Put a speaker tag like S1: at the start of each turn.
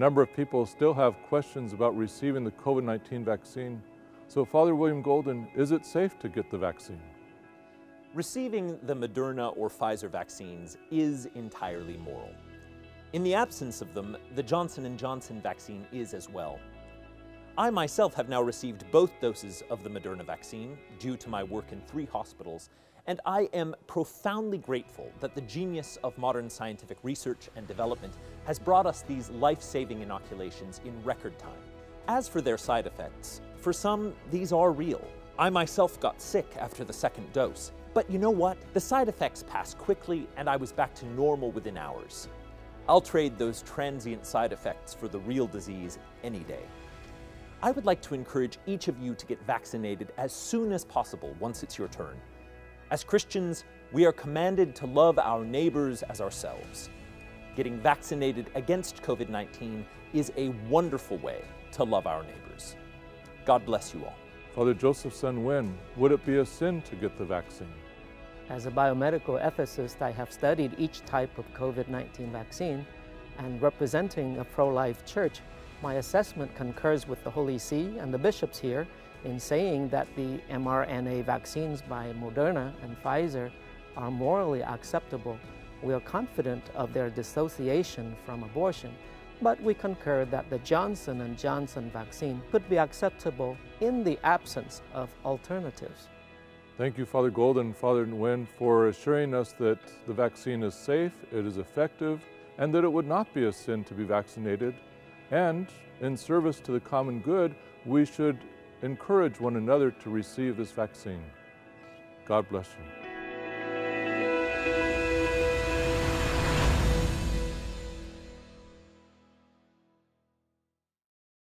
S1: number of people still have questions about receiving the COVID 19 vaccine. So, Father William Golden, is it safe to get the vaccine?
S2: Receiving the Moderna or Pfizer vaccines is entirely moral. In the absence of them, the Johnson & Johnson vaccine is as well. I myself have now received both doses of the Moderna vaccine due to my work in three hospitals, and I am profoundly grateful that the genius of modern scientific research and development has brought us these life-saving inoculations in record time. As for their side effects, for some, these are real. I myself got sick after the second dose, but you know what? The side effects passed quickly and I was back to normal within hours. I'll trade those transient side effects for the real disease any day. I would like to encourage each of you to get vaccinated as soon as possible once it's your turn. As Christians, we are commanded to love our neighbors as ourselves. Getting vaccinated against COVID 19 is a wonderful way to love our neighbors. God bless you all.
S1: Father Joseph Sun Nguyen, would it be a sin to get the vaccine?
S3: As a biomedical ethicist, I have studied each type of COVID-19 vaccine and representing a pro-life church, my assessment concurs with the Holy See and the bishops here in saying that the mRNA vaccines by Moderna and Pfizer are morally acceptable. We are confident of their dissociation from abortion but we concur that the Johnson & Johnson vaccine could be acceptable in the absence of alternatives.
S1: Thank you, Father Golden, Father Nguyen, for assuring us that the vaccine is safe, it is effective, and that it would not be a sin to be vaccinated. And in service to the common good, we should encourage one another to receive this vaccine. God bless you.